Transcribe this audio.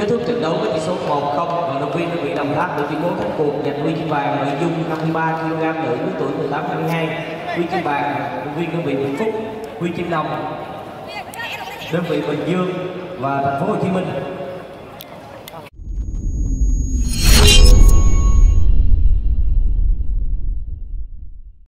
Kết thúc trận đấu với tỷ số 1-0, vận động viên đơn vị Đồng Tháp được tuyên bố thắng cuộc giành huy chương vàng nội dung 53 kg nữ lứa tuổi 18 22, huy chương vàng vận động viên đơn vị Vĩnh Phúc, huy chương đồng đơn vị Bình Dương và thành phố Hồ Chí Minh.